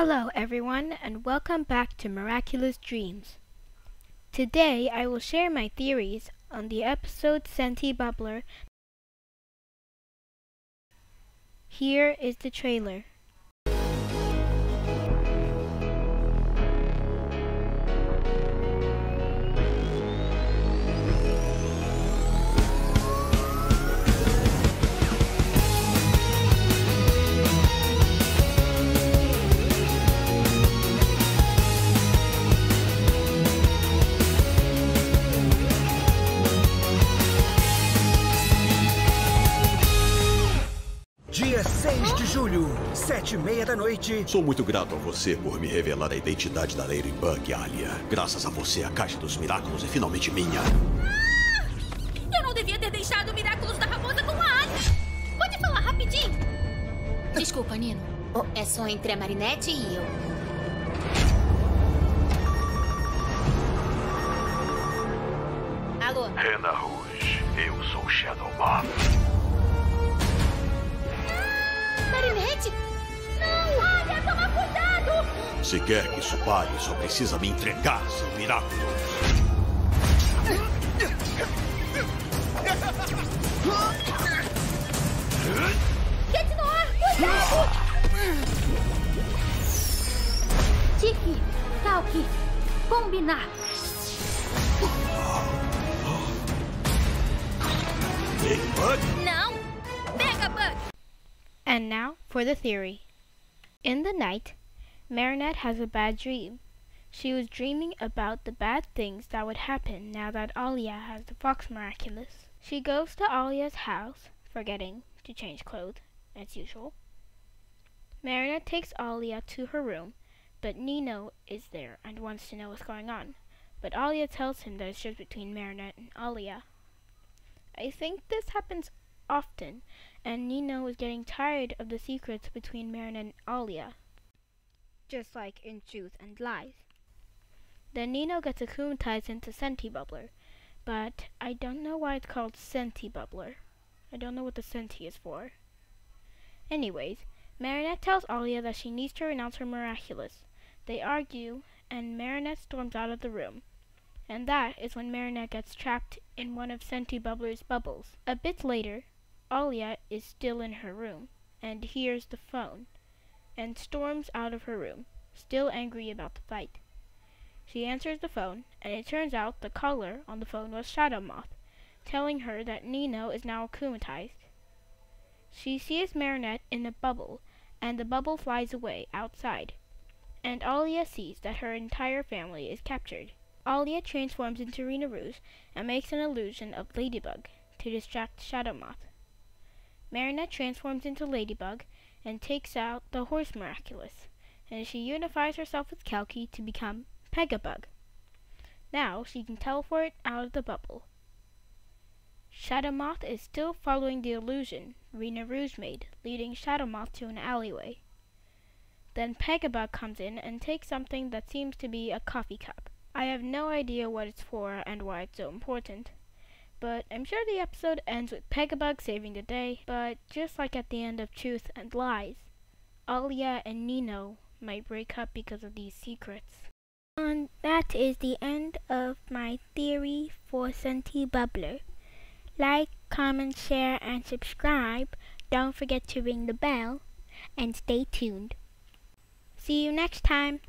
Hello everyone and welcome back to Miraculous Dreams. Today I will share my theories on the episode Senti Bubbler. Here is the trailer. Julho, sete e meia da noite. Sou muito grato a você por me revelar a identidade da Ladybug, Alia. Graças a você, a Caixa dos Miraculos é finalmente minha. Eu não devia ter deixado o Miraculous da Raposa com a Alice. Pode falar rapidinho? Desculpa, Nino. Oh, é só entre a Marinette e eu. Alô? Rena Rouge, eu sou o Shadow Moth. Se quer que isso pare, só precisa me entregar, seu Miraculo. Kate Noir, cuidado! Tiki, Talki, combinar. Ladybug? Não! Pega, Bug! And now for the theory. In the night, Marinette has a bad dream. She was dreaming about the bad things that would happen now that Alya has the Fox Miraculous. She goes to Alya's house, forgetting to change clothes, as usual. Marinette takes Alya to her room, but Nino is there and wants to know what's going on. But Alya tells him that it's just between Marinette and Alya. I think this happens often, and Nino is getting tired of the secrets between Marinette and Alya. Just like in Truth and Lies. Then Nino gets akumatized into Senti Bubbler, but I don't know why it's called Senti Bubbler. I don't know what the Senti is for. Anyways, Marinette tells Alya that she needs to renounce her miraculous. They argue, and Marinette storms out of the room. And that is when Marinette gets trapped in one of Senti Bubbler's bubbles. A bit later, Alya is still in her room and hears the phone and storms out of her room, still angry about the fight. She answers the phone, and it turns out the caller on the phone was Shadow Moth, telling her that Nino is now akumatized. She sees Marinette in a bubble, and the bubble flies away outside. And Alya sees that her entire family is captured. Alya transforms into Rena Rouge and makes an illusion of Ladybug to distract Shadow Moth. Marinette transforms into Ladybug and takes out the Horse Miraculous, and she unifies herself with Kaalki to become Pegabug. Now she can teleport out of the bubble. Shadow Moth is still following the illusion Rena Rouge made, leading Shadow Moth to an alleyway. Then Pegabug comes in and takes something that seems to be a coffee cup. I have no idea what it's for and why it's so important. But I'm sure the episode ends with Pegabug saving the day, but just like at the end of Truth and Lies, Alya and Nino might break up because of these secrets. And that is the end of my theory for Senti Bubbler. Like, comment, share, and subscribe. Don't forget to ring the bell, and stay tuned. See you next time.